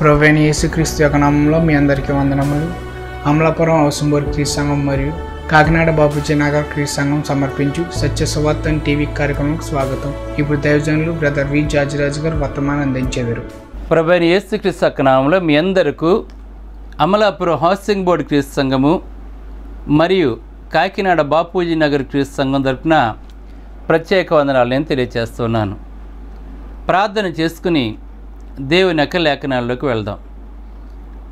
ప్రొవైన యేసుక్రీస్తు యొక్క నామంలో మీ అందరికీ వందనములు. అమలాపురం అవసంబోర్ క్రీస్ సంఘం మరియు కాకినాడ బాబుజీ నగర్ క్రీస్తు సంఘం సమర్పించు సత్య సువార్తన్ టీవీ కార్యక్రమంకు స్వాగతం. ఇప్పుడు దైవజనులు బ్రదర్ వి జాజిరాజు గారు వర్తమానం అందించేవారు. ప్రభైన యేసుక్రీస్తు యొక్క నామంలో మీ అందరకు అమలాపురం హౌసింగ్ బోర్డు క్రీస్తు సంఘము మరియు కాకినాడ బాపూజీ నగర్ క్రీస్తు సంఘం తరపున ప్రత్యేక వందనాలు నేను తెలియజేస్తున్నాను. ప్రార్థన చేసుకుని దేవుని యొక్క లేఖనాల్లోకి వెళ్దాం.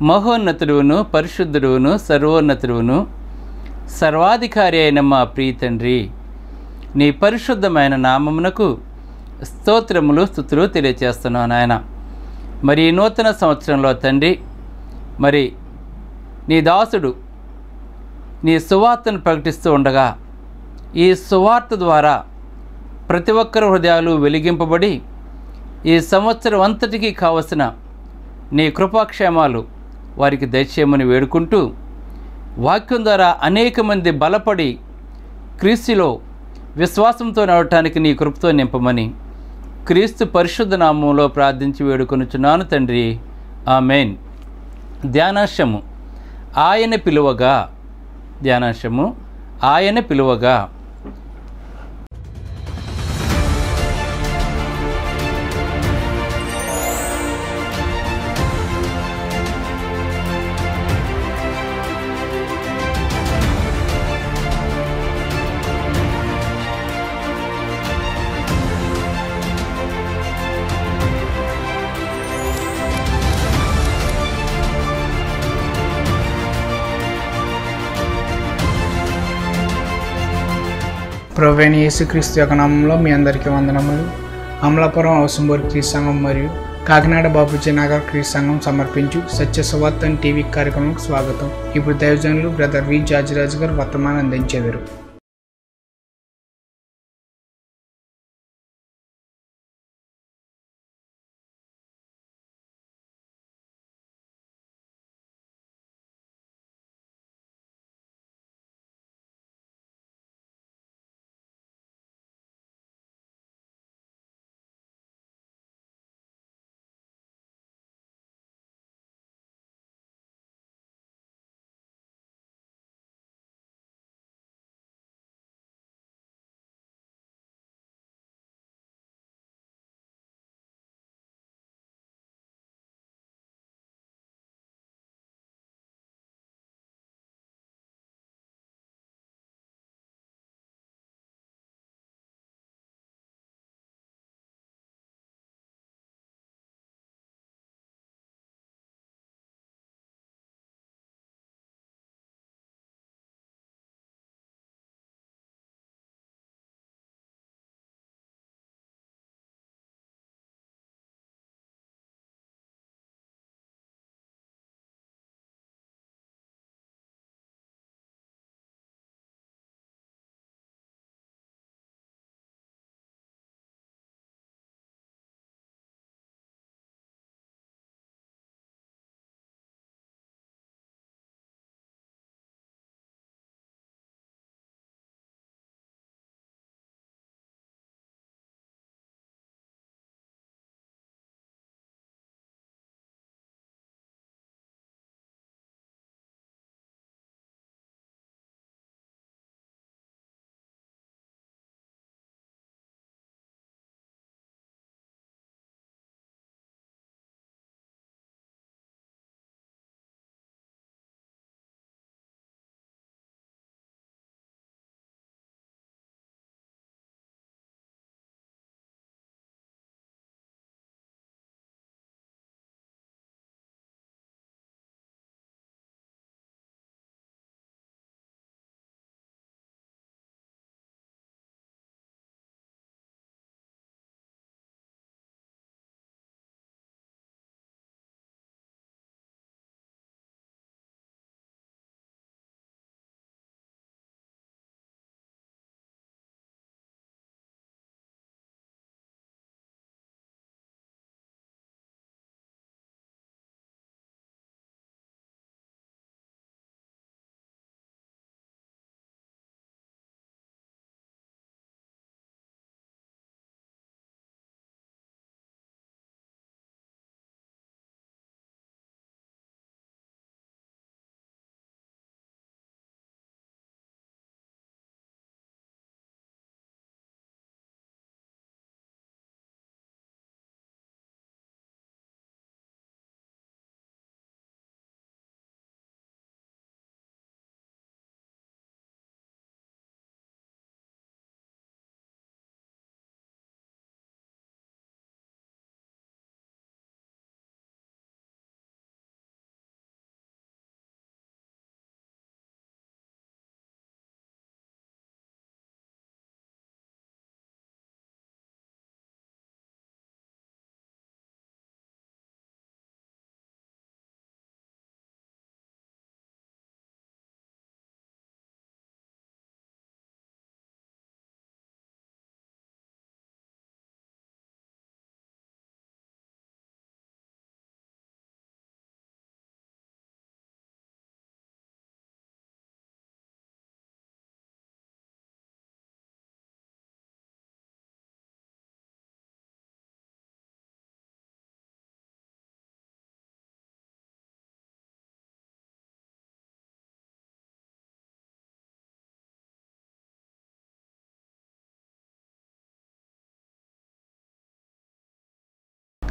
మహోన్నతుడును పరిశుద్ధుడును సర్వోన్నతుడును సర్వాధికారి అయిన మా ప్రియ తండ్రి నీ పరిశుద్ధమైన నామమునకు స్తోత్రములు స్థుతులు తెలియజేస్తున్నాను ఆయన మరి ఈ నూతన సంవత్సరంలో తండ్రి మరి నీ దాసుడు నీ సువార్తను ప్రకటిస్తూ ఉండగా ఈ సువార్త ద్వారా ప్రతి ఒక్కరి హృదయాలు వెలిగింపబడి ఈ సంవత్సరం అంతటికీ కావలసిన నీ కృపాక్షేమాలు వారికి దయచేయమని వేడుకుంటూ వాక్యం ద్వారా అనేక మంది బలపడి క్రీస్తులో విశ్వాసంతో నడవటానికి నీ కృపతో నింపమని క్రీస్తు పరిశుద్ధ నామంలో ప్రార్థించి వేడుకొనుచున్నాను తండ్రి. ఆమెన్. ధ్యానాశము ఆయన పిలువగా. ధ్యానాశము ఆయన పిలువగా. ప్రొవైన యేసుక్రీస్తు యొక్క నామంలో మీ అందరికీ వందనములు. అమలాపురం అవసంబోర్ క్రీస్ సంఘం మరియు కాకినాడ బాబుజీ నగర్ క్రీస్ సంఘం సమర్పించు సత్య సువార్తన్ టీవీ కార్యక్రమంకు స్వాగతం. ఇప్పుడు దైవజనులు బ్రదర్ వి జాజిరాజు గారు వర్తమానం అందించేవారు.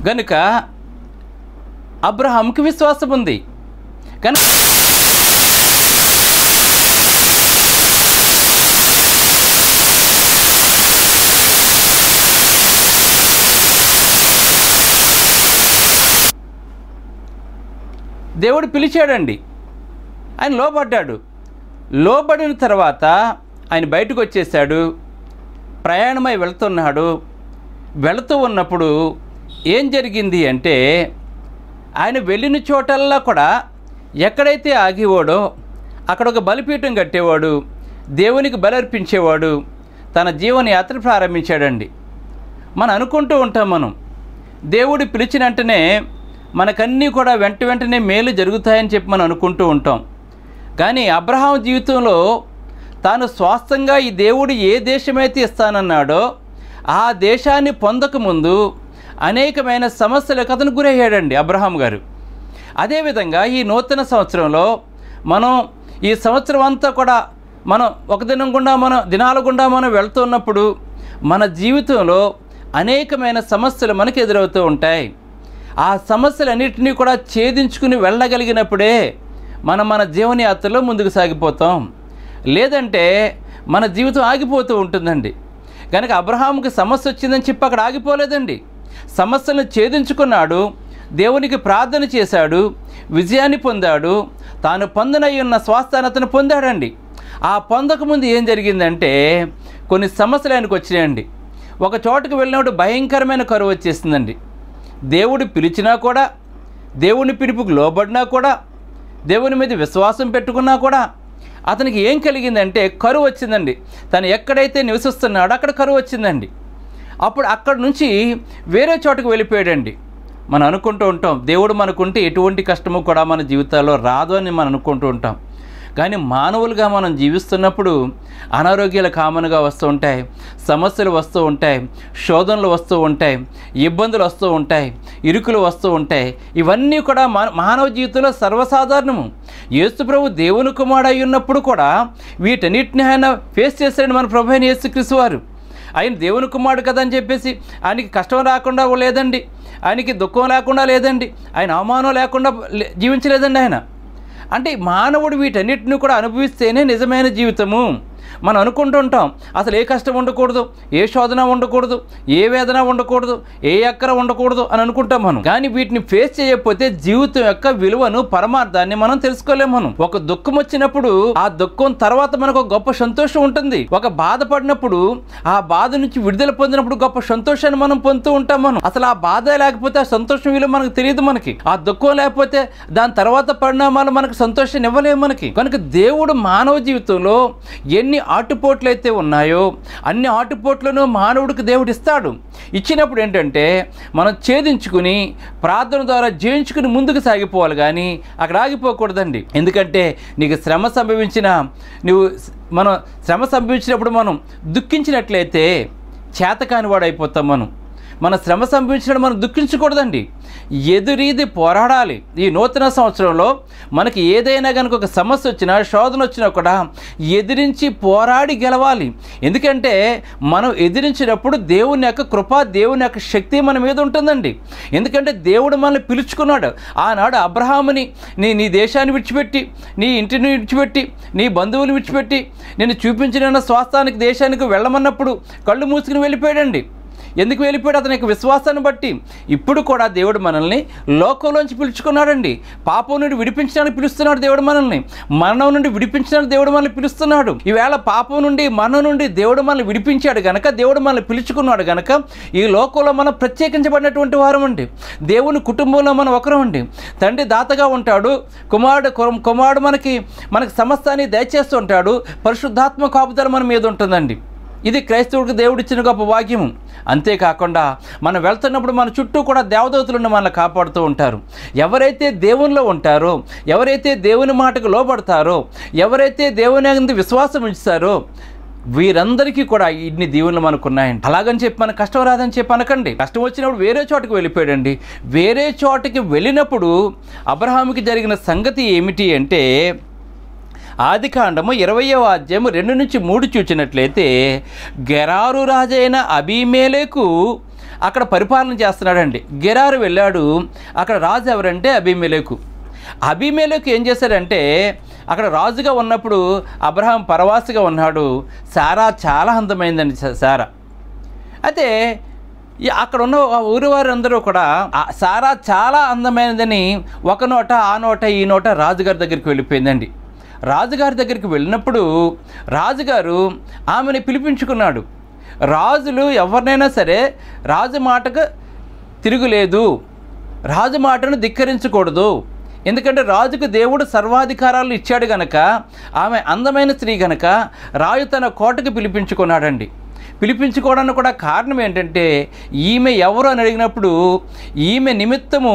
గనుక అబ్రహాంకి విశ్వాసం ఉంది. కనుక దేవుడు పిలిచాడండి. ఆయన లోబడ్డాడు. లోబడిన తర్వాత ఆయన బయటకు వచ్చేసాడు ప్రయాణమై వెళ్తున్నాడు. వెళుతూ ఉన్నప్పుడు ఏం జరిగింది అంటే ఆయన వెళ్ళిన చోటల్లా కూడా ఎక్కడైతే ఆగేవాడో అక్కడ ఒక బలిపీఠం కట్టేవాడు దేవునికి బలర్పించేవాడు తన జీవన యాత్ర ప్రారంభించాడండి. మనం అనుకుంటూ ఉంటాం మనం దేవుడు పిలిచిన వెంటనే మనకన్నీ కూడా వెంట వెంటనే మేలు జరుగుతాయని చెప్పి మనం అనుకుంటూ ఉంటాం. కానీ అబ్రహాం జీవితంలో తాను స్వాస్థంగా ఈ దేవుడు ఏ దేశమైతే ఇస్తానన్నాడో ఆ దేశాన్ని పొందకముందు అనేకమైన సమస్యలకు అతను గురయ్యాడండి అబ్రహాం గారు. అదేవిధంగా ఈ నూతన సంవత్సరంలో మనం ఈ సంవత్సరం అంతా కూడా మనం ఒక దినం గుండా మనం దినాల గుండా మనం వెళ్తున్నప్పుడు మన జీవితంలో అనేకమైన సమస్యలు మనకు ఎదురవుతూ ఉంటాయి. ఆ సమస్యలన్నింటినీ కూడా ఛేదించుకుని వెళ్ళగలిగినప్పుడే మనం మన జీవనయాత్రలో ముందుకు సాగిపోతాం. లేదంటే మన జీవితం ఆగిపోతూ ఉంటుందండి. కనుక అబ్రహాంకి సమస్య వచ్చిందని చెప్పి అక్కడ ఆగిపోలేదండి. సమస్యలను ఛేదించుకున్నాడు దేవునికి ప్రార్థన చేశాడు విజయాన్ని పొందాడు తాను పొందనై ఉన్న స్వాస్థాన్ని అతను పొందాడండి. ఆ పొందకముందు ఏం జరిగిందంటే కొన్ని సమస్యలు ఆయనకు వచ్చినాయండి. ఒక చోటకు వెళ్ళినప్పుడు భయంకరమైన కరువు వచ్చేసిందండి. దేవుడు పిలిచినా కూడా దేవుని పిలుపుకు లోబడినా కూడా దేవుని మీద విశ్వాసం పెట్టుకున్నా కూడా అతనికి ఏం కలిగిందంటే కరువు వచ్చిందండి. తను ఎక్కడైతే నివసిస్తున్నాడో అక్కడ కరువు వచ్చిందండి. అప్పుడు అక్కడి నుంచి వేరే చోటకు వెళ్ళిపోయాడండి. మనం అనుకుంటూ ఉంటాం దేవుడు మనకుంటే ఎటువంటి కష్టము కూడా మన జీవితాల్లో రాదు అని మనం అనుకుంటూ ఉంటాం. కానీ మానవులుగా మనం జీవిస్తున్నప్పుడు అనారోగ్యాలు కామన్గా వస్తూ ఉంటాయి సమస్యలు వస్తూ ఉంటాయి శోధనలు వస్తూ ఉంటాయి ఇబ్బందులు వస్తూ ఉంటాయి ఇరుకులు వస్తూ ఉంటాయి. ఇవన్నీ కూడా మా- మానవ జీవితంలో సర్వసాధారణము. యేసు ప్రభు దేవుని కుమారుడు అయి ఉన్నప్పుడు కూడా వీటన్నిటిని ఆయన ఫేస్ చేశాడు మన ప్రభు అయిన యేసుక్రీస్తు వారు. ఆయన దేవుని కుమారుడు కదా అని చెప్పేసి ఆయనకి కష్టం రాకుండా లేదండి. ఆయనకి దుఃఖం లేకుండా లేదండి. ఆయన అవమానం లేకుండా లే- జీవించలేదండి ఆయన. అంటే మానవుడు వీటన్నిటిని కూడా అనుభవిస్తేనే నిజమైన జీవితము. మనం అనుకుంటుంటాం అసలు ఏ కష్టం ఉండకూడదు ఏ శోధన ఉండకూడదు ఏ వేదన ఉండకూడదు ఏ అక్కర ఉండకూడదు అని అనుకుంటాం మనం. కానీ వీటిని ఫేస్ చేయకపోతే జీవితం యొక్క విలువను పరమార్థాన్ని మనం తెలుసుకోలేము మనం. ఒక దుఃఖం వచ్చినప్పుడు ఆ దుఃఖం తర్వాత మనకు ఒక గొప్ప సంతోషం ఉంటుంది. ఒక బాధపడినప్పుడు ఆ బాధ నుంచి విడుదల పొందినప్పుడు గొప్ప సంతోషాన్ని మనం పొందుతూ ఉంటాం మనం. అసలు ఆ బాధ లేకపోతే ఆ సంతోషం విలువ మనకు తెలియదు మనకి. ఆ దుఃఖం లేకపోతే దాని తర్వాత పరిణామాలు మనకు సంతోషాన్ని ఇవ్వలేము మనకి. కనుక దేవుడు మానవ జీవితంలో ఎన్ని ఆటుపోట్లు అయితే ఉన్నాయో అన్ని ఆటుపోట్లను మానవుడికి దేవుడు ఇస్తాడు. ఇచ్చినప్పుడు ఏంటంటే మనం ఛేదించుకుని ప్రార్థన ద్వారా జయించుకుని ముందుకు సాగిపోవాలి కానీ అక్కడ ఆగిపోకూడదండి. ఎందుకంటే నీకు శ్రమ సంభవించిన నువ్వు మనం శ్రమ సంభవించినప్పుడు మనం దుఃఖించినట్లయితే చేతకాని వాడు అయిపోతాం మనం. మన శ్రమ సంభవించడం మనం దుఃఖించకూడదండి. ఎదురీది పోరాడాలి. ఈ నూతన సంవత్సరంలో మనకి ఏదైనా కనుక ఒక సమస్య వచ్చినా శోధన వచ్చినా కూడా ఎదిరించి పోరాడి గెలవాలి. ఎందుకంటే మనం ఎదిరించినప్పుడు దేవుని యొక్క కృప దేవుని యొక్క శక్తి మన మీద ఉంటుందండి. ఎందుకంటే దేవుడు మనల్ని పిలుచుకున్నాడు. ఆనాడు అబ్రహాముని నీ నీ దేశాన్ని విడిచిపెట్టి నీ ఇంటిని విడిచిపెట్టి నీ బంధువులు విడిచిపెట్టి నేను చూపించిన స్వాస్థానికి దేశానికి వెళ్ళమన్నప్పుడు కళ్ళు మూసుకుని వెళ్ళిపోయాడండి. ఎందుకు వెళ్ళిపోయాడు అతని యొక్క విశ్వాసాన్ని బట్టి? ఇప్పుడు కూడా దేవుడు మనల్ని లోకంలోంచి పిలుచుకున్నాడండి. పాపం నుండి విడిపించడానికి పిలుస్తున్నాడు దేవుడు మనల్ని. మరణం నుండి విడిపించడానికి దేవుడు మనల్ని పిలుస్తున్నాడు. ఈవేళ పాపం నుండి మరణం నుండి దేవుడు మనల్ని విడిపించాడు గనక దేవుడు మనల్ని పిలుచుకున్నాడు గనక ఈ లోకంలో మనం ప్రత్యేకించబడినటువంటి వారం అండి. దేవుని కుటుంబంలో మనం ఒకరం అండి. తండ్రి దాతగా ఉంటాడు. కుమారుడు కుమారుడు మనకి మనకి సమస్తాన్ని దయచేస్తూ ఉంటాడు. పరిశుద్ధాత్మ కాపుదల మన మీద ఉంటుందండి. ఇది క్రైస్తవుడికి దేవుడిచ్చిన గొప్ప భాగ్యము. అంతేకాకుండా మనం వెళ్తున్నప్పుడు మన చుట్టూ కూడా దేవదూతలను మనల్ని కాపాడుతూ ఉంటారు. ఎవరైతే దేవునిలో ఉంటారో ఎవరైతే దేవుని మాటకు లోబడతారో ఎవరైతే దేవుని విశ్వాసం ఉంచుతారో వీరందరికీ కూడా ఇన్ని దీవులు మనకు ఉన్నాయండి అలాగని చెప్పి మన కష్టం రాదని చెప్పి అనకండి. కష్టం వచ్చినప్పుడు వేరే చోటకి వెళ్ళిపోయాడండి. వేరే చోటకి వెళ్ళినప్పుడు అబ్రహాముకి జరిగిన సంగతి ఏమిటి అంటే ఆది కాండము ఇరవయవ అధ్యాయము రెండు నుంచి మూడు చూచినట్లయితే గెరారు రాజైన అబీమేలేకు అక్కడ పరిపాలన చేస్తున్నాడండి. గెరారు వెళ్ళాడు. అక్కడ రాజు ఎవరంటే అభిమేలకు అభిమేలకు ఏం చేశాడంటే అక్కడ రాజుగా ఉన్నప్పుడు అబ్రహాం పరవాసిగా ఉన్నాడు. సారా చాలా అందమైందండి సారా. అయితే అక్కడ ఉన్న ఊరి వారందరూ కూడా సారా చాలా అందమైనదని ఒక నోట ఆ నోట ఈ నోట రాజుగారి దగ్గరికి వెళ్ళిపోయిందండి. రాజుగారి దగ్గరికి వెళ్ళినప్పుడు రాజుగారు ఆమెని పిలిపించుకున్నాడు. రాజులు ఎవరినైనా సరే రాజు మాటకు తిరుగులేదు. రాజు మాటను ధిక్కరించకూడదు. ఎందుకంటే రాజుకు దేవుడు సర్వాధికారాలు ఇచ్చాడు గనక ఆమె అందమైన స్త్రీ గనక రాజు తన కోటకు పిలిపించుకున్నాడండి. పిలిపించుకోవడానికి కూడా కారణం ఏంటంటే ఈమె ఎవరు అని అడిగినప్పుడు ఈమె నిమిత్తము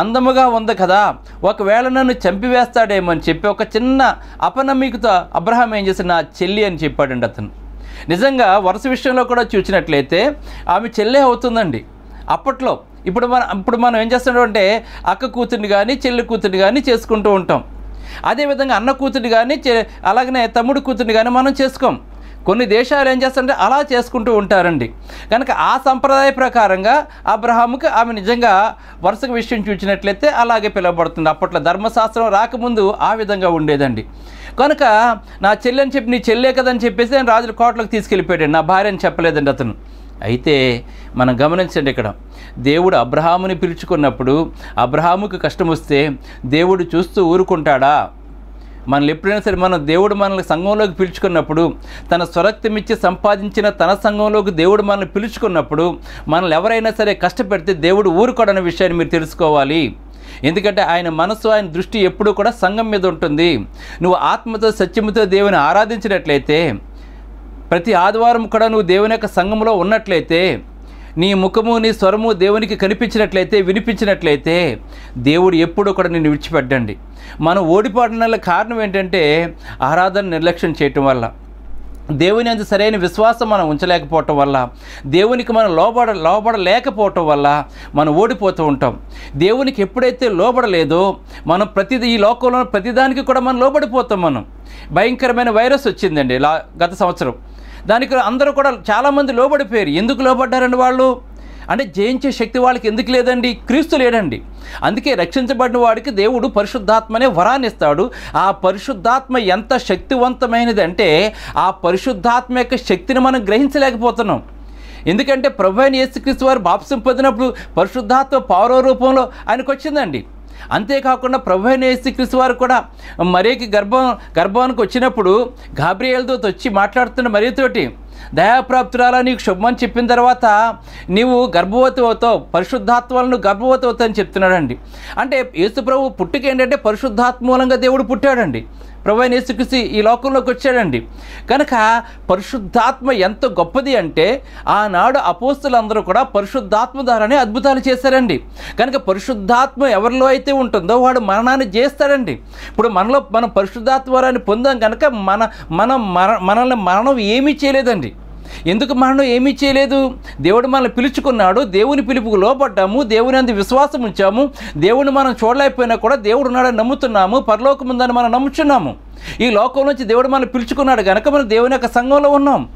అందముగా ఉంది కదా ఒకవేళ నన్ను చంపివేస్తాడేమో అని చెప్పి ఒక చిన్న అపనమ్మికతో అబ్రహాం ఏం చేసిన నా చెల్లి అని చెప్పాడండి అతను. నిజంగా వరుస విషయంలో కూడా చూసినట్లయితే ఆమె చెల్లె అవుతుందండి. అప్పట్లో ఇప్పుడు మనం ఇప్పుడు మనం ఏం చేస్తున్నాం అంటే అక్క కూతుర్ని కానీ చెల్లి కూతుర్ని కానీ చేసుకుంటూ ఉంటాం. అదేవిధంగా అన్న కూతుర్ని కానీ అలాగనే తమ్ముడు కూతుర్ని కానీ మనం చేసుకోం. కొన్ని దేశాలు ఏం చేస్తారంటే అలా చేసుకుంటూ ఉంటారండి. కనుక ఆ సంప్రదాయ ప్రకారంగా అబ్రహాముకి ఆమె నిజంగా వరుసకు విషయం చూసినట్లయితే అలాగే పిలువబడుతుంది. అప్పట్లో ధర్మశాస్త్రం రాకముందు ఆ విధంగా ఉండేదండి. కనుక నా చెల్లి అని చెప్పి నీ చెల్లే కదని చెప్పేసి నేను రాజుల కోటలోకి తీసుకెళ్ళిపోయాడు నా భార్య అని చెప్పలేదండి అతను. అయితే మనం గమనించండి ఇక్కడ. దేవుడు అబ్రహాముని పిలుచుకున్నప్పుడు అబ్రహాముకి కష్టం వస్తే దేవుడు చూస్తూ ఊరుకుంటాడా? మనల్ని ఎప్పుడైనా సరే మనం దేవుడు మనల్ని సంఘంలోకి పిలుచుకున్నప్పుడు తన స్వరక్తమిచ్చి సంపాదించిన తన సంఘంలోకి దేవుడు మనల్ని పిలుచుకున్నప్పుడు మనల్ని ఎవరైనా సరే కష్టపెడితే దేవుడు ఊరుకోడన్న విషయాన్ని మీరు తెలుసుకోవాలి. ఎందుకంటే ఆయన మనసు ఆయన దృష్టి ఎప్పుడూ కూడా సంఘం మీద ఉంటుంది. నువ్వు ఆత్మతో సత్యముతో దేవుని ఆరాధించినట్లయితే ప్రతి ఆదివారం కూడా నువ్వు దేవుని యొక్క సంఘంలో ఉన్నట్లయితే నీ ముఖము నీ స్వరము దేవునికి కనిపించినట్లయితే వినిపించినట్లయితే దేవుడు ఎప్పుడూ కూడా నిన్ను విడిచిపెట్టండి మనం ఓడిపోవడం కారణం ఏంటంటే ఆరాధన నిర్లక్ష్యం చేయటం వల్ల. దేవుని అందు సరైన విశ్వాసం మనం ఉంచలేకపోవటం వల్ల. దేవునికి మనం లోబడ లోబడలేకపోవటం వల్ల మనం ఓడిపోతూ ఉంటాం. దేవునికి ఎప్పుడైతే లోబడలేదో మనం ప్రతిదీ ఈ లోకంలో ప్రతిదానికి కూడా మనం లోబడిపోతాం మనం. భయంకరమైన వైరస్ వచ్చిందండి లా గత సంవత్సరం. దానికి అందరూ కూడా చాలామంది లోబడిపోయారు. ఎందుకు లోబడ్డారండి వాళ్ళు? అంటే జయించే శక్తి వాళ్ళకి ఎందుకు లేదండి? క్రీస్తు లేడండి. అందుకే రక్షించబడిన వాడికి దేవుడు పరిశుద్ధాత్మనే వరాన్ని ఇస్తాడు. ఆ పరిశుద్ధాత్మ ఎంత శక్తివంతమైనది అంటే ఆ పరిశుద్ధాత్మ యొక్క శక్తిని మనం గ్రహించలేకపోతున్నాం. ఎందుకంటే ప్రభు అయిన యేసుక్రీస్తు వారు బాప్సం పొందినప్పుడు పరిశుద్ధాత్మ పౌర రూపంలో ఆయనకు వచ్చిందండి అంతేకాకుండా ప్రభు అయిన యేసుక్రీస్తు వారు కూడా మరీకి గర్భం గర్భానికి వచ్చినప్పుడు గాబ్రియేల్తో వచ్చి మాట్లాడుతున్న మరీతోటి దయాప్రాప్తురాలా నీకు శుభమని చెప్పిన తర్వాత నీవు గర్భవతి అవుతావు పరిశుద్ధాత్మలను గర్భవతి అవుతావు అని చెప్తున్నాడండి. అంటే యేసుప్రభు పుట్టుక ఏంటంటే పరిశుద్ధాత్మ మూలంగా దేవుడు పుట్టాడండి. ప్రభు అయిన యేసుక్రీస్తు ఈ లోకంలోకి వచ్చాడండి. కనుక పరిశుద్ధాత్మ ఎంత గొప్పది అంటే ఆనాడు అపోస్తులందరూ కూడా పరిశుద్ధాత్మ ద్వారానే అద్భుతాలు చేశారండి. కనుక పరిశుద్ధాత్మ ఎవరిలో అయితే ఉంటుందో వాడు మరణాన్ని చేస్తాడండి ఇప్పుడు మనలో మనం పరిశుద్ధాత్మ ద్వారాన్ని పొందాం కనుక మన మనం మర మనల్ని మరణం ఏమీ చేయలేదండి. ఎందుకు మనం ఏమీ చేయలేదు? దేవుడు మనల్ని పిలుచుకున్నాడు దేవుని పిలుపుకు లోపడ్డాము దేవుని అందు విశ్వాసం ఉంచాము దేవుని మనం చూడలేకపోయినా కూడా దేవుడు ఉన్నాడని నమ్ముతున్నాము పరలోకం ఉందని మనం నమ్ముచున్నాము. ఈ లోకం నుంచి దేవుడు మనల్ని పిలుచుకున్నాడు కనుక మనం దేవుని యొక్క సంఘంలో ఉన్నాం.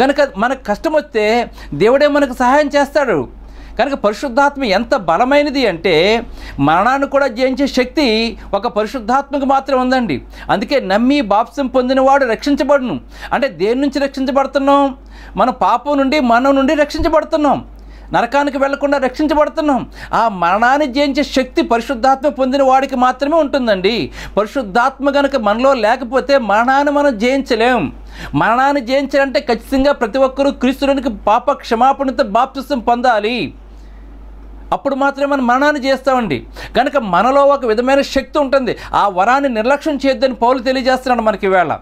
కనుక మనకు కష్టం వస్తే దేవుడే మనకు సహాయం చేస్తాడు. కనుక పరిశుద్ధాత్మ ఎంత బలమైనది అంటే మరణాన్ని కూడా జయించే శక్తి ఒక పరిశుద్ధాత్మకు మాత్రమే ఉందండి. అందుకే నమ్మి బాప్సం పొందినవాడు రక్షించబడును. అంటే దేని నుంచి రక్షించబడుతున్నాం? మన పాపం నుండి మనం నుండి రక్షించబడుతున్నాం. నరకానికి వెళ్ళకుండా రక్షించబడుతున్నాం. ఆ మరణాన్ని జయించే శక్తి పరిశుద్ధాత్మ పొందిన వాడికి మాత్రమే ఉంటుందండి. పరిశుద్ధాత్మ కనుక మనలో లేకపోతే మరణాన్ని మనం జయించలేం. మరణాన్ని జయించాలంటే ఖచ్చితంగా ప్రతి ఒక్కరూ క్రీస్తునికి పాప క్షమాపణతో బాప్తిసం పొందాలి. అప్పుడు మాత్రమే మనం మరణాన్ని చేస్తామండి. కనుక మనలో ఒక విధమైన శక్తి ఉంటుంది. ఆ వరాన్ని నిర్లక్ష్యం చేయొద్దని పౌలు తెలియజేస్తున్నాడు మనకి వేళ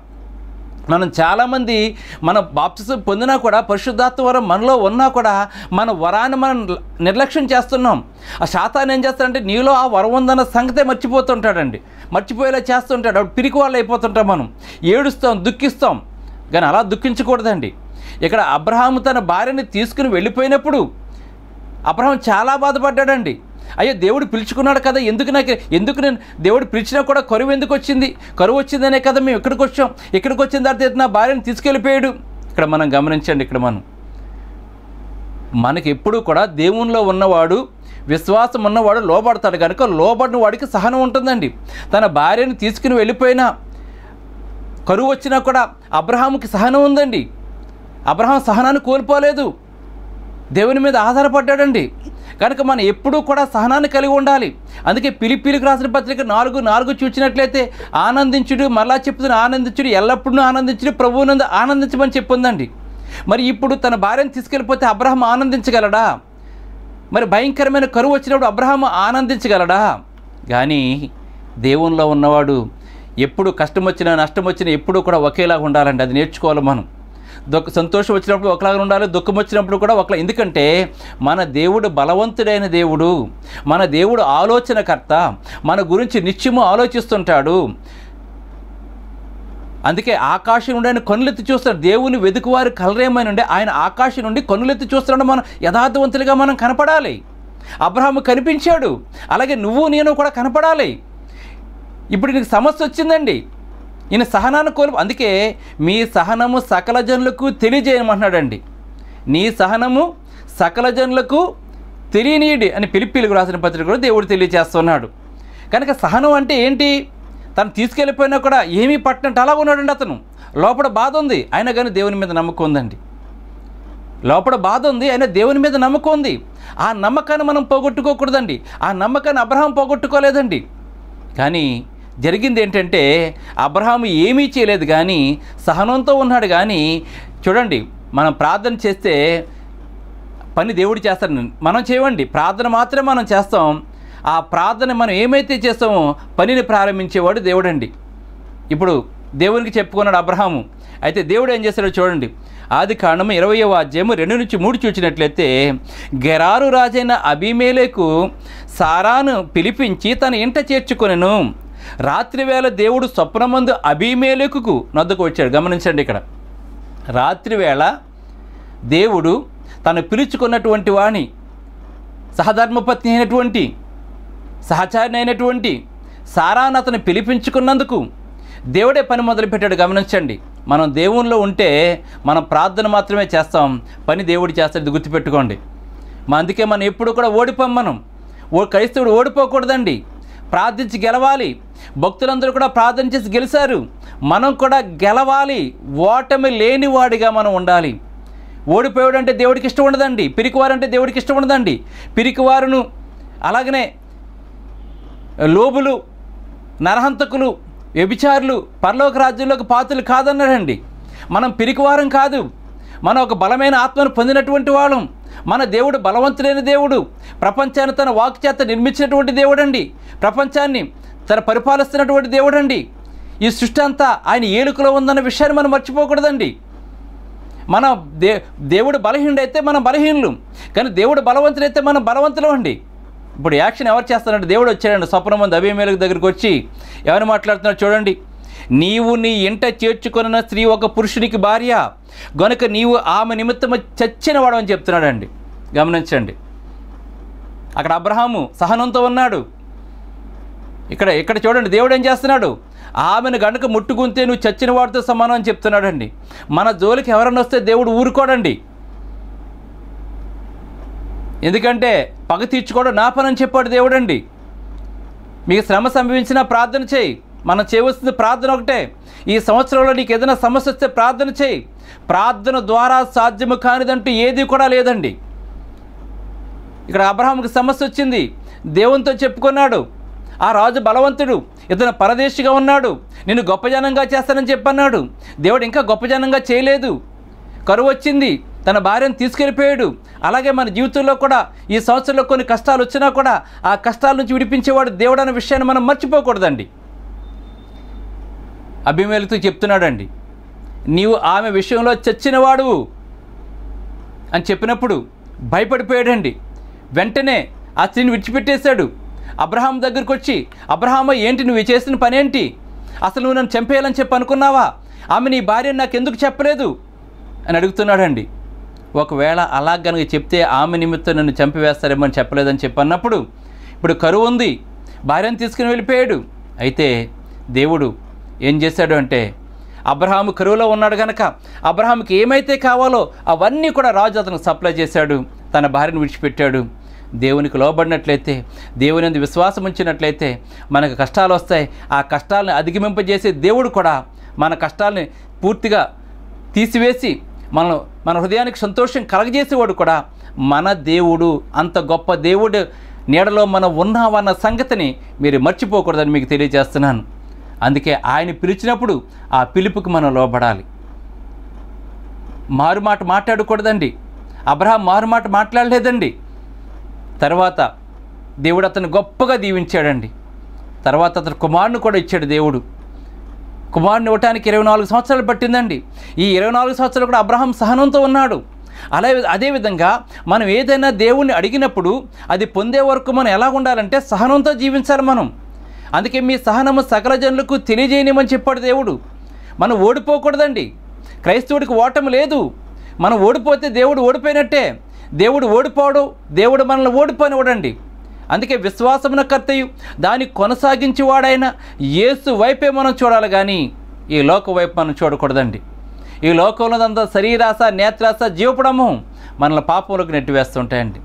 మనం చాలామంది మన బాప్తిసం పొందినా కూడా పరిశుద్ధాత్మ వరం మనలో ఉన్నా కూడా మన వరాన్ని మనం నిర్లక్ష్యం చేస్తున్నాం. ఆ శాతాన్ని ఏం చేస్తాడంటే నీలో ఆ వరం ఉందన్న సంగతే మర్చిపోతుంటాడండి. మర్చిపోయేలా చేస్తుంటాడు. అప్పుడు పిరికి వాళ్ళు అయిపోతుంటాం మనం. ఏడుస్తాం దుఃఖిస్తాం. కానీ అలా దుఃఖించకూడదండి. ఇక్కడ అబ్రహాము తన భార్యని తీసుకుని వెళ్ళిపోయినప్పుడు అబ్రహం చాలా బాధపడ్డాడండి. అయ్యో దేవుడు పిలుచుకున్నాడు కదా ఎందుకు నాకు ఎందుకు నేను దేవుడు పిలిచినా కూడా కరువు ఎందుకు వచ్చింది? కరువు వచ్చిందనే కదా మేము ఇక్కడికి వచ్చాం. ఇక్కడికి వచ్చిన తర్వాత నా భార్యను తీసుకెళ్ళిపోయాడు. ఇక్కడ మనం గమనించండి ఇక్కడ మనం. మనకి ఎప్పుడు కూడా దేవునిలో ఉన్నవాడు విశ్వాసం ఉన్నవాడు లోబడతాడు. కనుక లోబడిన వాడికి సహనం ఉంటుందండి. తన భార్యను తీసుకుని వెళ్ళిపోయినా కరువు వచ్చినా కూడా అబ్రహాముకి సహనం ఉందండి. అబ్రహాం సహనాన్ని కోల్పోలేదు. దేవుని మీద ఆధారపడ్డాడండి. కనుక మనం ఎప్పుడూ కూడా సహనాన్ని కలిగి ఉండాలి. అందుకే పిలిపిలికి రాసిన పత్రిక నాలుగు నాలుగు చూసినట్లయితే ఆనందించుడు మళ్ళా చెప్తున్న ఆనందించుడు ఎల్లప్పుడూ ఆనందించుడు ప్రభువునందు ఆనందించమని చెప్పిందండి. మరి ఇప్పుడు తన భార్యను తీసుకెళ్ళిపోతే అబ్రహం ఆనందించగలడా? మరి భయంకరమైన కరువు వచ్చినప్పుడు అబ్రహం ఆనందించగలడా? కానీ దేవునిలో ఉన్నవాడు ఎప్పుడు కష్టం వచ్చినా నష్టం వచ్చినా ఎప్పుడూ కూడా ఒకేలాగా ఉండాలండి. అది నేర్చుకోవాలి మనం. దుఃఖ సంతోషం వచ్చినప్పుడు ఒకలాగా ఉండాలి దుఃఖం వచ్చినప్పుడు కూడా ఒకలా. ఎందుకంటే మన దేవుడు బలవంతుడైన దేవుడు మన దేవుడు ఆలోచనకర్త మన గురించి నిత్యము ఆలోచిస్తుంటాడు. అందుకే ఆకాశం నుండి ఆయన కన్నులెత్తి చూస్తాడు దేవుని వెతుకువారు కలరేమని ఉండే ఆయన ఆకాశం నుండి కన్నులెత్తి చూస్తున్నాడు. మనం యథార్థవంతులుగా మనం కనపడాలి. అబ్రహాము కనిపించాడు. అలాగే నువ్వు నేను కూడా కనపడాలి. ఇప్పుడు నీకు సమస్య వచ్చిందండి. ఈయన సహనాన్ని కోల్పు అందుకే మీ సహనము సకల జనులకు తెలియజేయమంటున్నాడండి. నీ సహనము సకల జనులకు తెలియనీయుడి అని పిలిపిలుగు రాసిన పత్రిక కూడా దేవుడు తెలియజేస్తున్నాడు. కనుక సహనం అంటే ఏంటి? తను తీసుకెళ్ళిపోయినా కూడా ఏమీ పట్టినట్టు అలా ఉన్నాడండి అతను. లోపల బాధ ఉంది అయినా కానీ దేవుని మీద నమ్మకం ఉందండి. లోపల బాధ ఉంది అయినా దేవుని మీద నమ్మకం ఉంది. ఆ నమ్మకాన్ని మనం పోగొట్టుకోకూడదండి. ఆ నమ్మకాన్ని అబ్రహం పోగొట్టుకోలేదండి. కానీ జరిగింది ఏంటంటే అబ్రహాం ఏమీ చేయలేదు కానీ సహనంతో ఉన్నాడు కానీ చూడండి మనం ప్రార్థన చేస్తే పని దేవుడు చేస్తాడు. మనం చేయండి ప్రార్థన మాత్రమే మనం చేస్తాం. ఆ ప్రార్థన మనం ఏమైతే చేస్తామో పనిని ప్రారంభించేవాడు దేవుడండి. ఇప్పుడు దేవునికి చెప్పుకున్నాడు అబ్రహాము. అయితే దేవుడు ఏం చేస్తాడో చూడండి. ఆది కాండము ఇరవయవ అధ్యాయము రెండు నుంచి మూడు చూచినట్లయితే గెరారు రాజైన అభిమేలేకు సారాను పిలిపించి తన ఇంట చేర్చుకొనెను. రాత్రివేళ దేవుడు స్వప్నమందు అభిమేలేకుకు నద్దుకు వచ్చాడు. గమనించండి ఇక్కడ. రాత్రివేళ దేవుడు తను పిలుచుకున్నటువంటి వాణి సహధర్మపత్ని అయినటువంటి సహచారిని అయినటువంటి సారాను అతను పిలిపించుకున్నందుకు దేవుడే పని మొదలుపెట్టాడు. గమనించండి మనం దేవునిలో ఉంటే మనం ప్రార్థన మాత్రమే చేస్తాం. పని దేవుడు చేస్తాడు. గుర్తుపెట్టుకోండి. మా అందుకే మనం ఎప్పుడు కూడా ఓడిపోం మనం. ఓ క్రైస్తవుడు ఓడిపోకూడదండి. ప్రార్థించి గెలవాలి. భక్తులందరూ కూడా ప్రార్థన చేసి గెలిచారు. మనం కూడా గెలవాలి. ఓటమి లేనివాడిగా మనం ఉండాలి. ఓడిపోయాడు అంటే దేవుడికి ఇష్టం ఉండదండి. పిరికివారు అంటే దేవుడికి ఇష్టం ఉండదండి. పిరికివారును అలాగనే లోబులు నరహంతకులు వ్యభిచారులు పరలోక రాజ్యంలోకి పాత్రలు కాదన్నాడండి మనం పిరికివారం కాదు. మనం ఒక బలమైన ఆత్మను పొందినటువంటి వాళ్ళం. మన దేవుడు బలవంతుడైన దేవుడు. ప్రపంచాన్ని తన వాక్ చేత నిర్మించినటువంటి దేవుడండి. ప్రపంచాన్ని తన పరిపాలిస్తున్నటువంటి దేవుడండి. ఈ సృష్టి అంతా ఆయన ఏలుకలో ఉందన్న విషయాన్ని మనం మర్చిపోకూడదండి. మన దే దేవుడు బలహీనుడైతే మనం బలహీనులు. కానీ దేవుడు బలవంతుడైతే మనం బలవంతులం అండి. ఇప్పుడు యాక్షన్ ఎవరు చేస్తారంటే దేవుడు వచ్చాడండి స్వప్నమంది అభిమేలకు దగ్గరికి వచ్చి ఎవరు మాట్లాడుతున్నాడు చూడండి. నీవు నీ ఇంట చేర్చుకొనిన స్త్రీ ఒక పురుషునికి భార్య. గనుక నీవు ఆమె నిమిత్తము చచ్చినవాడు అని చెప్తున్నాడండి. గమనించండి. అక్కడ అబ్రహాము సహనంతో ఉన్నాడు. ఇక్కడ ఇక్కడ చూడండి దేవుడు ఏం చేస్తున్నాడు? ఆమెను గనుక ముట్టుకుంటే నువ్వు చచ్చిన వాడితో సమానం అని చెప్తున్నాడండి. మన జోలికి ఎవరన్నా వస్తే దేవుడు ఊరుకోడండి. ఎందుకంటే పగ తీర్చుకోవడం నా పని అని చెప్పాడు దేవుడండి. మీకు శ్రమ సంభవించినా ప్రార్థన చేయి. మనం చేయవలసింది ప్రార్థన ఒకటే. ఈ సంవత్సరంలో నీకు ఏదైనా సమస్య వస్తే ప్రార్థన చేయి. ప్రార్థన ద్వారా సాధ్యము కానిదంటూ ఏది కూడా లేదండి. ఇక్కడ అబ్రహాంకి సమస్య వచ్చింది. దేవునితో చెప్పుకున్నాడు. ఆ రాజు బలవంతుడు. ఇతను పరదేశిగా ఉన్నాడు. నేను గొప్ప జనంగా చేస్తానని చెప్పన్నాడు. దేవుడు ఇంకా గొప్ప జనంగా చేయలేదు. కరువు వచ్చింది. తన భార్యను తీసుకెళ్ళిపోయాడు. అలాగే మన జీవితంలో కూడా ఈ సంవత్సరంలో కొన్ని కష్టాలు వచ్చినా కూడా ఆ కష్టాల నుంచి విడిపించేవాడు దేవుడు అనే విషయాన్ని మనం మర్చిపోకూడదండి. అభిమేలుతో చెప్తున్నాడండి. నీవు ఆమె విషయంలో చచ్చినవాడు అని చెప్పినప్పుడు భయపడిపోయాడండి. వెంటనే ఆ స్త్రీని విడిచిపెట్టేశాడు. అబ్రహాం దగ్గరికి వచ్చి అబ్రహామ ఏంటి? నువ్వు చేసిన పనేంటి? అసలు నువ్వు నన్ను చంపేయాలని చెప్పి అనుకున్నావా? ఆమె నీ భార్య నాకు ఎందుకు చెప్పలేదు? అని అడుగుతున్నాడండి. ఒకవేళ అలా కనుక చెప్తే ఆమె నిమిత్తం నన్ను చంపివేస్తారేమో అని చెప్పలేదని చెప్పి అన్నప్పుడు ఇప్పుడు కరువు ఉంది. భార్యను తీసుకుని వెళ్ళిపోయాడు. అయితే దేవుడు ఏం చేశాడు అంటే అబ్రహాము కరువులో ఉన్నాడు కనుక అబ్రహాముకి ఏమైతే కావాలో అవన్నీ కూడా రాజు అతనికి సప్లై చేశాడు తన భార్యను విడిచిపెట్టాడు. దేవునికి లోబడినట్లయితే దేవుని అందు విశ్వాసం ఉంచినట్లయితే మనకు కష్టాలు వస్తాయి. ఆ కష్టాలను అధిగమింపజేసే దేవుడు కూడా మన కష్టాలని పూర్తిగా తీసివేసి మన మన హృదయానికి సంతోషం కలగజేసేవాడు కూడా మన దేవుడు. అంత గొప్ప దేవుడు నీడలో మనం ఉన్నామన్న సంగతిని మీరు మర్చిపోకూడదని మీకు తెలియజేస్తున్నాను. అందుకే ఆయన పిలిచినప్పుడు ఆ పిలుపుకి మనం లోబడాలి. మారుమాట మాట్లాడకూడదండి. అబ్రహాం మారుమాట మాట్లాడలేదండి. తర్వాత దేవుడు అతను గొప్పగా దీవించాడండి. తర్వాత అతను కుమారుని కూడా ఇచ్చాడు దేవుడు. కుమారుని ఇవ్వటానికి ఇరవై నాలుగు సంవత్సరాలు పట్టిందండి. ఈ ఇరవై నాలుగు సంవత్సరాలు కూడా అబ్రహాం సహనంతో ఉన్నాడు. అలా అదేవిధంగా మనం ఏదైనా దేవుణ్ణి అడిగినప్పుడు అది పొందే వరకు మనం ఎలా ఉండాలంటే సహనంతో జీవించాలి మనం. అందుకే మీ సహనము సకల జనులకు తెలియజేయనిమని చెప్పాడు దేవుడు. మనం ఓడిపోకూడదండి. క్రైస్తవుడికి ఓటమి లేదు. మనం ఓడిపోతే దేవుడు ఓడిపోయినట్టే. దేవుడు ఓడిపోవడు దేవుడు మనల్ని ఓడిపోనివ్వడండి. అందుకే విశ్వాసమున కర్తయు దాన్ని కొనసాగించేవాడైన యేసు వైపే మనం చూడాలి కానీ ఈ లోక వైపు మనం చూడకూడదండి. ఈ లోకంలోదంతా శరీరాశ నేత్రాస జీవపడము మనల్ని పాపంలోకి నెట్టివేస్తుంటాయండి.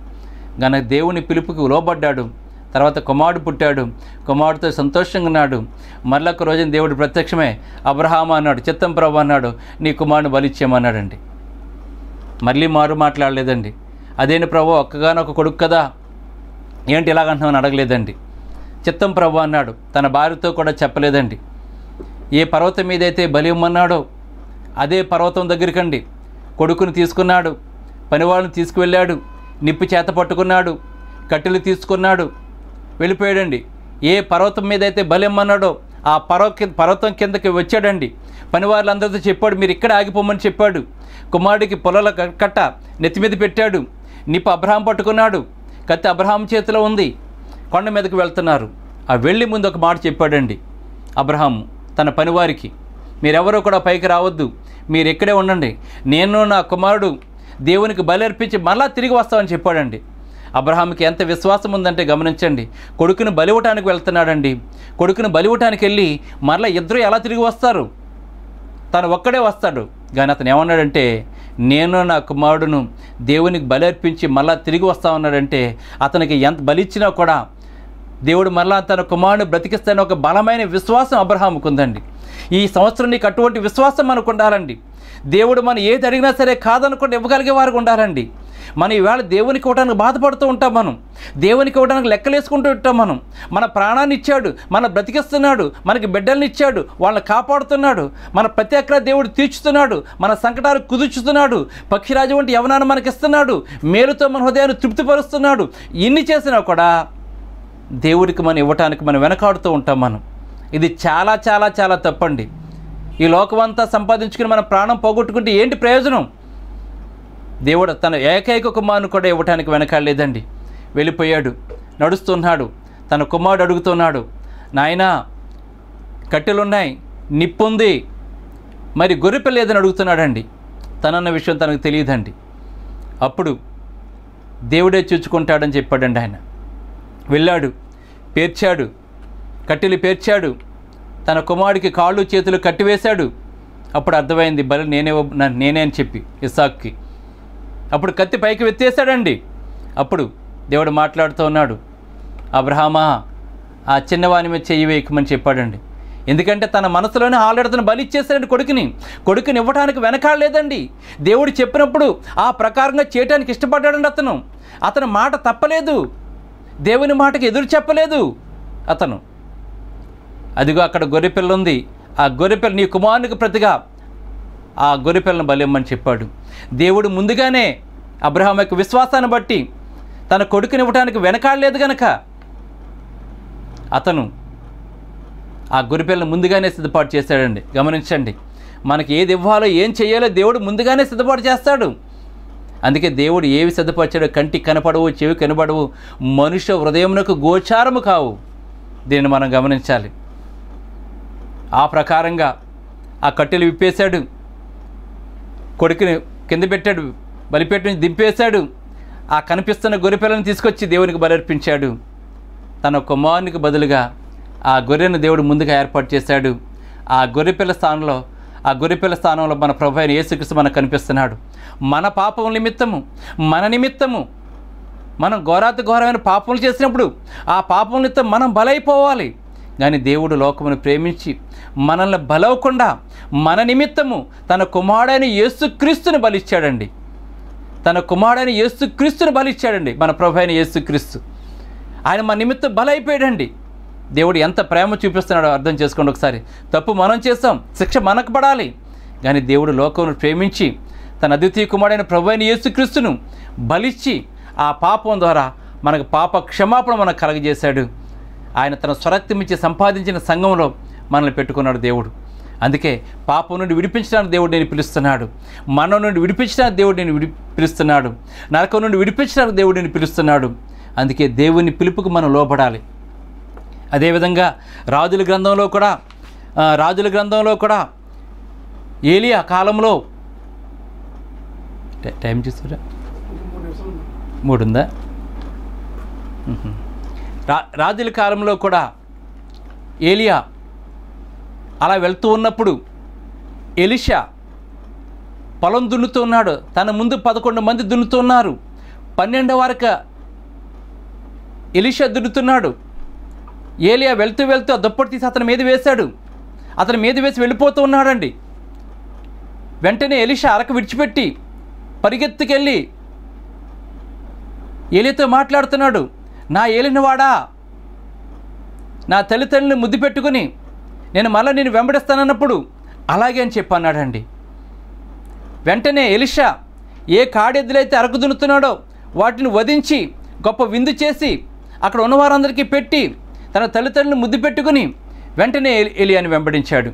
గనక దేవుని పిలుపుకి లోబడ్డాడు తర్వాత కుమారుడు పుట్టాడు. కుమారుడితో సంతోషంగా ఉన్నాడు. మరొక రోజున దేవుడు ప్రత్యక్షమే అబ్రహామ అన్నాడు చిత్తం ప్రభు అన్నాడు నీ కుమారుడు బలిచ్చేయమన్నాడండి. మళ్ళీ మారు మాట్లాడలేదండి. అదేంటి ప్రభు ఒక్కగానొక కొడుకు కదా? ఏంటి ఇలాగంటున్నామని అడగలేదండి. చిత్తం ప్రభు అన్నాడు తన భార్యతో కూడా చెప్పలేదండి. ఏ పర్వతం మీదైతే బలి ఇమ్మన్నాడో అదే పర్వతం దగ్గరికండి. కొడుకుని తీసుకున్నాడు పనివాళ్ళని తీసుకువెళ్ళాడు నిప్పు చేత పట్టుకున్నాడు కట్టెలు తీసుకున్నాడు వెళ్ళిపోయాడండి. ఏ పర్వతం మీద అయితే బలిమ్మన్నాడో ఆ పర్వ పర్వతం కిందకి వచ్చాడండి. పనివారులందరితో చెప్పాడు మీరు ఇక్కడ ఆగిపోమని చెప్పాడు. కుమారుడికి పొలాల కట్ట నెత్తి మీద పెట్టాడు. నిప్పు అబ్రహాం పట్టుకున్నాడు. కత్తి అబ్రహాం చేతిలో ఉంది. కొండ మీదకి వెళ్తున్నారు. ఆ వెళ్ళి ముందు ఒక మాట చెప్పాడండి. అబ్రహాం తన పనివారికి మీరెవరూ కూడా పైకి రావద్దు. మీరు ఇక్కడే ఉండండి. నేను నా కుమారుడు దేవునికి బలి అర్పించి మళ్ళా తిరిగి వస్తామని చెప్పాడండి. అబ్రహాంకి ఎంత విశ్వాసం ఉందంటే గమనించండి. కొడుకుని బలివటానికి వెళ్తున్నాడండి. కొడుకుని బలివటానికి వెళ్ళి మరలా ఇద్దరు ఎలా తిరిగి వస్తారు? తను ఒక్కడే వస్తాడు. కానీ అతను ఏమన్నాడంటే నేను నా కుమారుడును దేవునికి బలి అర్పించి మళ్ళా తిరిగి వస్తా ఉన్నాడంటే అతనికి ఎంత బలిచ్చినా కూడా దేవుడు మరలా తన కుమారుని బ్రతికిస్తానని ఒక బలమైన విశ్వాసం అబ్రహాముకు ఉందండి. ఈ సంవత్సరం నీకు అటువంటి విశ్వాసం మనకు ఉండాలండి. దేవుడు మనం ఏది అడిగినా సరే కాదనుకుంటే ఇవ్వగలిగే వారికి ఉండాలండి. మనం ఈవేళ దేవునికి ఇవ్వడానికి బాధపడుతూ ఉంటాం మనం. దేవునికి ఇవ్వడానికి లెక్కలేసుకుంటూ ఉంటాం మనం. మన ప్రాణాన్ని ఇచ్చాడు మన బ్రతికిస్తున్నాడు మనకి బిడ్డల్ని ఇచ్చాడు వాళ్ళని కాపాడుతున్నాడు మన ప్రతి అక్కడ దేవుడు తీర్చుతున్నాడు మన సంకటాలు కుదుర్చుతున్నాడు పక్షిరాజు వంటి యవనాన్ని మనకిస్తున్నాడు మేలుతో మన హృదయాన్ని తృప్తిపరుస్తున్నాడు. ఇన్ని చేసినా కూడా దేవుడికి మనం ఇవ్వటానికి మనం వెనకాడుతూ ఉంటాం మనం. ఇది చాలా చాలా చాలా తప్పండి. ఈ లోకమంతా సంపాదించుకుని మన ప్రాణం పోగొట్టుకుంటే ఏంటి ప్రయోజనం? దేవుడు తన ఏకైక కుమారుని కూడా ఇవ్వటానికి వెనకాడలేదండి వెళ్ళిపోయాడు నడుస్తున్నాడు తన కుమారుడు అడుగుతున్నాడు నాయనా కట్టెలున్నాయి నిప్పుంది మరి గొర్రెపిల్ల ఏదని అడుగుతున్నాడండి. తనన్న విషయం తనకు తెలియదండి. అప్పుడు దేవుడే చూచుకుంటాడని చెప్పాడండి ఆయన. వెళ్ళాడు పేర్చాడు కట్టెలు పేర్చాడు తన కుమారుడికి కాళ్ళు చేతులు కట్టివేశాడు. అప్పుడు అర్థమైంది బలి నేనే నేనే అని చెప్పి ఇసాక్కి అప్పుడు కత్తి పైకి వెత్తేసాడండి అప్పుడు దేవుడు మాట్లాడుతూ ఉన్నాడు అబ్రహామా ఆ చిన్నవాని మీద చెయ్యి వేయకమని చెప్పాడండి. ఎందుకంటే తన మనసులోనే ఆల్రెడీ బలి ఇచ్చేసాడండి కొడుకుని. కొడుకుని ఇవ్వడానికి వెనకాడలేదండి. దేవుడు చెప్పినప్పుడు ఆ ప్రకారంగా చేయటానికి ఇష్టపడ్డాడండి అతను. అతను మాట తప్పలేదు. దేవుని మాటకి ఎదురు చెప్పలేదు అతను. అదిగో అక్కడ గొర్రెపిల్ల ఉంది. ఆ గొర్రెపిల్ల నీ కుమారునికి ప్రతిగా ఆ గొర్రెపిల్లను బలిమ్మని చెప్పాడు. దేవుడు ముందుగానే అబ్రహాం యొక్క విశ్వాసాన్ని బట్టి తన కొడుకునివ్వటానికి వెనకాడలేదు గనక అతను ఆ గొర్రెపిల్లను ముందుగానే సిద్ధపాటు చేశాడండి. గమనించండి. మనకి ఏది ఇవ్వాలో ఏం చేయాలో దేవుడు ముందుగానే సిద్ధపాటు చేస్తాడు. అందుకే దేవుడు ఏవి సిద్ధపరిచాడో కంటికి కనపడవు చెవి కనపడవు మనుష్య హృదయమునకు గోచారము కావు. దీన్ని మనం గమనించాలి. ఆ ప్రకారంగా ఆ కట్టెలు విప్పేశాడు. కొడుకుని కింద పెట్టాడు బలిపేట నుంచి దింపేశాడు. ఆ కనిపిస్తున్న గొర్రెపిల్లని తీసుకొచ్చి దేవునికి బలర్పించాడు. తన కుమారునికి బదులుగా ఆ గొర్రెను దేవుడు ముందుగా ఏర్పాటు చేశాడు. ఆ గొర్రెపిల్ల స్థానంలో ఆ గొర్రెపిల్ల స్థానంలో మన ప్రభు అయిన యేసుక్రీస్తు మనకు కనిపిస్తున్నాడు. మన పాపం నిమిత్తము మన నిమిత్తము మనం ఘోరాతి ఘోరమైన పాపములు చేసినప్పుడు ఆ పాపం నిమిత్తం మనం బలైపోవాలి. కానీ దేవుడు లోకమును ప్రేమించి మనల్ని బలవకుండా మన నిమిత్తము తన కుమారుడైన యేసుక్రీస్తుని బలిచ్చాడండి. తన కుమారుడైన యేసుక్రీస్తుని బలిచ్చాడండి. మన ప్రభు అయిన యేసుక్రీస్తు ఆయన మన నిమిత్తం బలైపోయాడండి. దేవుడు ఎంత ప్రేమ చూపిస్తున్నాడో అర్థం చేసుకోండి ఒకసారి. తప్పు మనం చేస్తాం శిక్ష మనకు పడాలి. కానీ దేవుడు లోకమును ప్రేమించి తన అద్వితీయ కుమారుడైన ప్రభు అయిన యేసుక్రీస్తును బలిచ్చి ఆ పాపం ద్వారా మనకు పాప క్షమాపణ మనకు కలగజేశాడు. ఆయన తన స్వరక్తమిచ్చి సంపాదించిన సంఘంలో మనల్ని పెట్టుకున్నాడు దేవుడు. అందుకే పాపం నుండి విడిపించడానికి దేవుడు నేను పిలుస్తున్నాడు. మనం నుండి విడిపించడానికి దేవుడు నేను విడి పిలుస్తున్నాడు. నరకం నుండి విడిపించడానికి దేవుడు నేను పిలుస్తున్నాడు. అందుకే దేవుని పిలుపుకు మనం లోపడాలి అదేవిధంగా రాజుల గ్రంథంలో కూడా రాజుల గ్రంథంలో కూడా ఏలియా కాలంలో టైం చూసారా? మూడు ఉందా రా రాజుల కాలంలో కూడా ఏలియా అలా వెళ్తూ ఉన్నప్పుడు ఎలిషా పొలం దున్నుతున్నాడు తన ముందు పదకొండు మంది దున్నుతున్నారు పన్నెండవ వరకు ఎలిషా దున్నుతున్నాడు. ఏలియా వెళ్తూ వెళ్తూ ఆ దుప్పటి తీసి అతని మీద వేశాడు. అతని మీద వేసి వెళ్ళిపోతూ ఉన్నాడండి. వెంటనే ఎలిషా అరకు విడిచిపెట్టి పరిగెత్తుకెళ్ళి ఏలితో మాట్లాడుతున్నాడు. నా ఏలినవాడా? నా తల్లిదండ్రులను ముద్దు పెట్టుకుని నేను మళ్ళీ నేను వెంబడిస్తానన్నప్పుడు అలాగే అని చెప్పి అన్నాడండి. వెంటనే ఎలిషా ఏ కాడెద్దులైతే అరకు దున్నుతున్నాడో వాటిని వధించి గొప్ప విందు చేసి అక్కడ ఉన్నవారందరికీ పెట్టి తన తల్లిదండ్రులను ముద్దు పెట్టుకుని వెంటనే ఎలి- ఎలియాని వెంబడించాడు.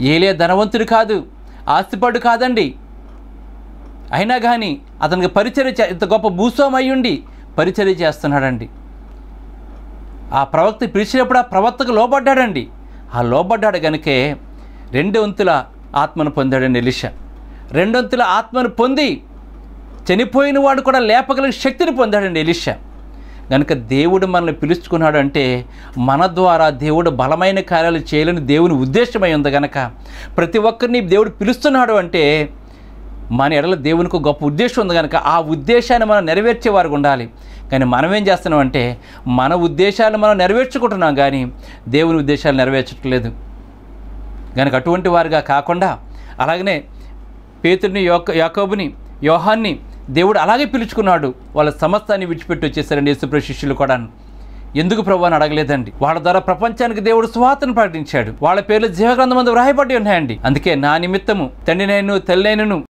ఏలియా ధనవంతుడు కాదు ఆస్తిపడు కాదండి. అయినా కానీ అతనికి పరిచయం చే ఇంత గొప్ప భూస్వామి అయ్యుండి పరిచర్య చేస్తున్నాడండి. ఆ ప్రవక్త పిలిచినప్పుడు ఆ ప్రవక్తకు లోబడ్డాడండి. ఆ లోబడ్డాడు గనుకే రెండు వంతుల ఆత్మను పొందాడండి ఎలిషా. రెండొంతుల ఆత్మను పొంది చనిపోయిన వాడు కూడా లేపగలిగిన శక్తిని పొందాడండి ఎలిషా. కనుక దేవుడు మనల్ని పిలుచుకున్నాడు అంటే మన ద్వారా దేవుడు బలమైన కార్యాలు చేయాలని దేవుని ఉద్దేశమై ఉంది గనక ప్రతి ఒక్కరిని దేవుడు పిలుస్తున్నాడు అంటే మన ఎడల దేవునికి గొప్ప ఉద్దేశం ఉంది కనుక ఆ ఉద్దేశాన్ని మనం నెరవేర్చే వారికి ఉండాలి. కానీ మనం ఏం చేస్తున్నాం అంటే మన ఉద్దేశాలు మనం నెరవేర్చుకుంటున్నాం కానీ దేవుని ఉద్దేశాలు నెరవేర్చట్లేదు కనుక అటువంటి వారిగా కాకుండా అలాగనే పేతుడిని యోక యాకోబుని యోహాన్ని దేవుడు అలాగే పిలుచుకున్నాడు. వాళ్ళ సమస్తాన్ని విడిచిపెట్టి వచ్చేసారండి యేసుప్ర శిష్యులు కూడా ఎందుకు ప్రభు అని అడగలేదండి. వాళ్ళ ద్వారా ప్రపంచానికి దేవుడు సువార్తను ప్రకటించాడు. వాళ్ళ పేర్లు జీవగ్రంథం మందు వ్రాయబడి ఉన్నాయండి. అందుకే నా నిమిత్తము తండ్రినైను తల్లినైనను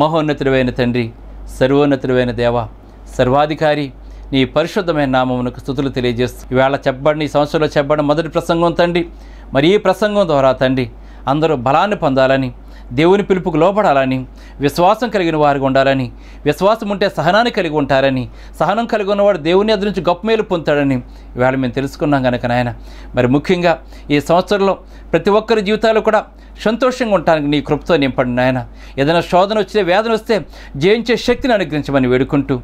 మహోన్నతుడైన తండ్రి సర్వోన్నతుడైన దేవ సర్వాధికారి నీ పరిశుద్ధమైన నామమునకు స్థుతులు తెలియజేస్తూ ఈవేళ చెప్పబడిన ఈ సంవత్సరంలో చెప్పబడిన మొదటి ప్రసంగం తండ్రి. మరి ఈ ప్రసంగం ద్వారా తండ్రి అందరూ బలాన్ని పొందాలని దేవుని పిలుపుకు లోపడాలని విశ్వాసం కలిగిన వారిగా ఉండాలని విశ్వాసం ఉంటే సహనాన్ని కలిగి ఉంటారని సహనం కలిగి ఉన్నవాడు దేవుని ఎదురు నుంచి గొప్ప మేలు పొందుతాడని ఇవాళ మేము తెలుసుకున్నాం కనుక నాయన. మరి ముఖ్యంగా ఈ సంవత్సరంలో ప్రతి ఒక్కరి జీవితాలు కూడా సంతోషంగా ఉండటానికి నీ కృపతో నింపండి నాయన. ఏదైనా శోధన వచ్చిన వేదన వస్తే జయించే శక్తిని అనుగ్రహించమని వేడుకుంటూ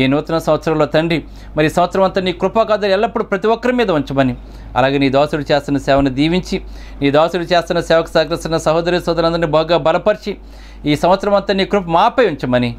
ఈ నూతన సంవత్సరంలో తండ్రి మరి సంవత్సరం అంతా నీ కృపా కాదని ఎల్లప్పుడూ ప్రతి ఒక్కరి మీద ఉంచమని. అలాగే నీ దాసుడు చేస్తున్న సేవను దీవించి నీ దాసుడు చేస్తున్న సేవకు సహకరిస్తున్న సహోదరి సోదరులందరినీ బాగా బలపరిచి ఈ సంవత్సరం అంతా నీ కృప మాపై ఉంచమని